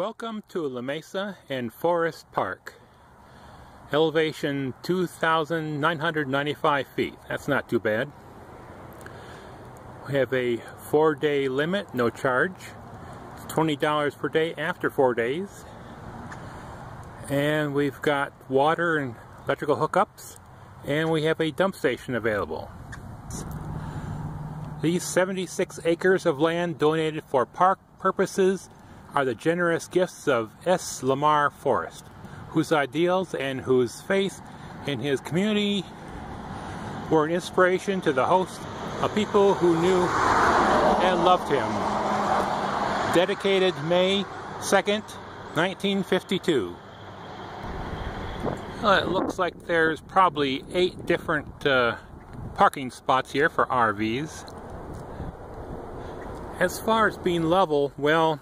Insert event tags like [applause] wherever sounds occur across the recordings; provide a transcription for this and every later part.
Welcome to Lamesa and Forrest Park. Elevation 2,995 feet. That's not too bad. We have a four day limit, no charge. It's $20 per day after four days. And we've got water and electrical hookups. And we have a dump station available. These 76 acres of land donated for park purposes are the generous gifts of S. Lamar Forrest, whose ideals and whose faith in his community were an inspiration to the host of people who knew and loved him. Dedicated May 2nd, 1952. Well, it looks like there's probably eight different uh, parking spots here for RVs. As far as being level, well,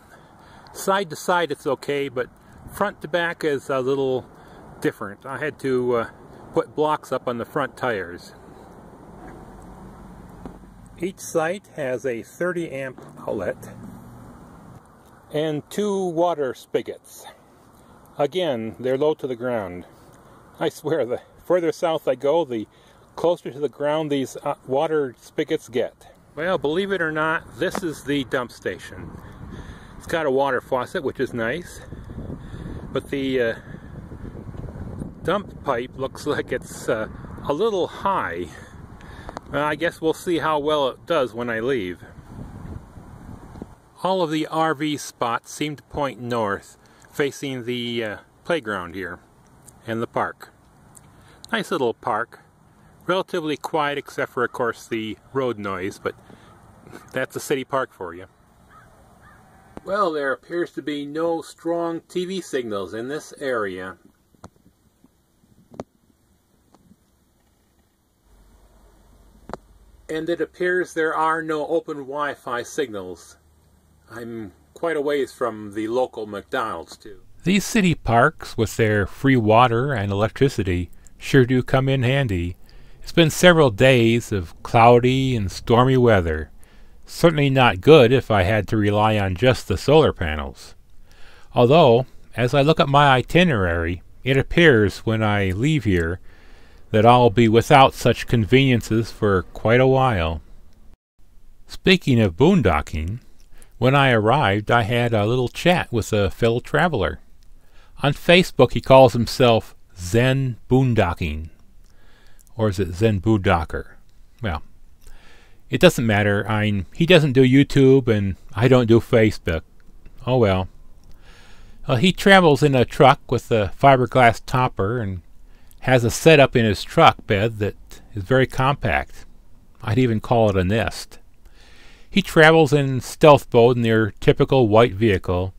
Side to side it's okay, but front to back is a little different. I had to uh, put blocks up on the front tires. Each site has a 30 amp outlet and two water spigots. Again, they're low to the ground. I swear, the further south I go, the closer to the ground these uh, water spigots get. Well, believe it or not, this is the dump station got a water faucet, which is nice, but the uh, dump pipe looks [laughs] like it's uh, a little high. Well, I guess we'll see how well it does when I leave. All of the RV spots seem to point north, facing the uh, playground here and the park. Nice little park. Relatively quiet except for, of course, the road noise, but that's a city park for you. Well, there appears to be no strong TV signals in this area. And it appears there are no open Wi-Fi signals. I'm quite a ways from the local McDonald's too. These city parks with their free water and electricity sure do come in handy. It's been several days of cloudy and stormy weather. Certainly not good if I had to rely on just the solar panels. Although, as I look at my itinerary, it appears when I leave here that I'll be without such conveniences for quite a while. Speaking of boondocking, when I arrived I had a little chat with a fellow traveler. On Facebook he calls himself Zen Boondocking. Or is it Zen Boondocker? Well, it doesn't matter. I mean, he doesn't do YouTube and I don't do Facebook. Oh well. well. He travels in a truck with a fiberglass topper and has a setup in his truck bed that is very compact. I'd even call it a nest. He travels in stealth mode in their typical white vehicle.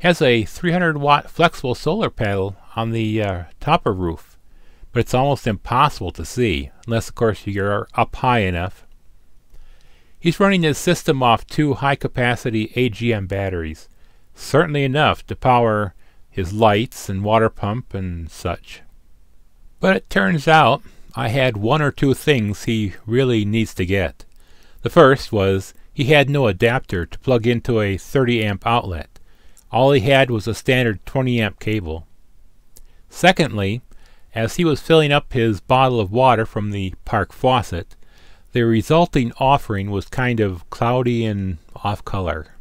Has a 300 watt flexible solar panel on the uh, topper roof, but it's almost impossible to see unless, of course, you're up high enough He's running his system off two high-capacity AGM batteries, certainly enough to power his lights and water pump and such. But it turns out I had one or two things he really needs to get. The first was he had no adapter to plug into a 30 amp outlet. All he had was a standard 20 amp cable. Secondly, as he was filling up his bottle of water from the park faucet, the resulting offering was kind of cloudy and off color.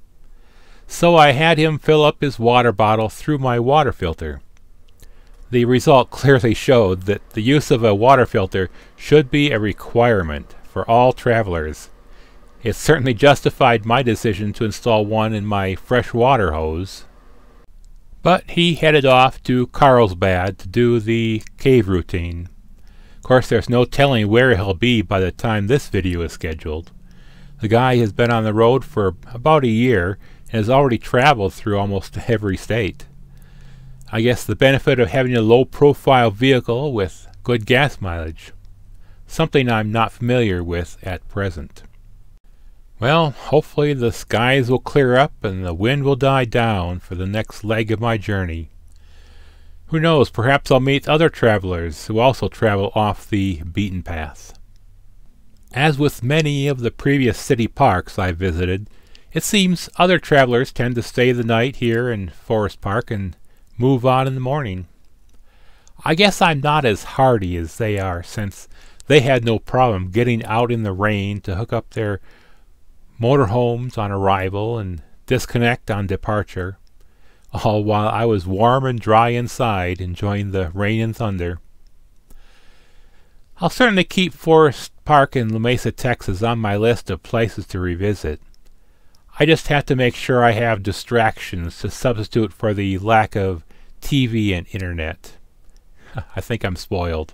So I had him fill up his water bottle through my water filter. The result [laughs] clearly showed that the use of a water filter should be a requirement for all travelers. It certainly justified my decision to install one in my fresh water hose. But he headed off to Carlsbad to do the cave routine course, there's no telling where he'll be by the time this video is scheduled. The guy has been on the road for about a year and has already traveled through almost every state. I guess the benefit of having a low-profile vehicle with good gas mileage. Something I'm not familiar with at present. Well, hopefully the skies will clear up and the wind will die down for the next leg of my journey. Who knows, perhaps I'll meet other travelers who also travel off the beaten path. As with many of the previous city parks I visited, It seems other travelers tend to stay the night here in Forrest Park and move on in the morning. I guess I'm not as hardy as they are, since they had no problem getting out in the rain to hook up their motorhomes on arrival and disconnect on departure, all while I was warm and dry inside, enjoying the rain and thunder. I'll certainly keep Forrest Park in Lamesa, Texas on my list of places to revisit. I just have to make sure I have distractions to substitute for the lack of TV and internet. [laughs] I think I'm spoiled.